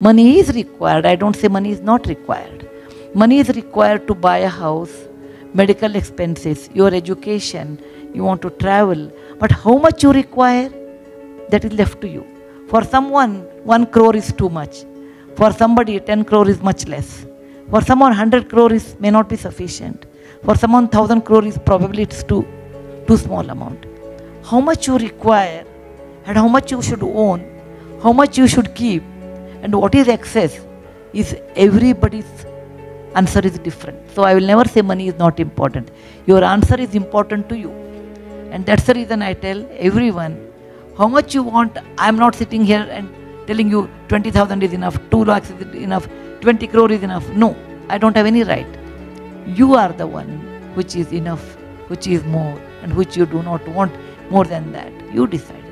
Money is required. I don't say money is not required. Money is required to buy a house, medical expenses, your education, you want to travel. But how much you require, that is left to you. For someone, 1 crore is too much. For somebody, 10 crore is much less. For someone, 100 crore is, may not be sufficient. For someone, 1000 crore is probably it's too, too small amount. How much you require and how much you should own, how much you should keep, and what is excess is everybody's answer is different. So I will never say money is not important. Your answer is important to you. And that's the reason I tell everyone how much you want. I'm not sitting here and telling you 20,000 is enough, 2 lakhs is enough, 20 crore is enough. No, I don't have any right. You are the one which is enough, which is more, and which you do not want more than that. You decide.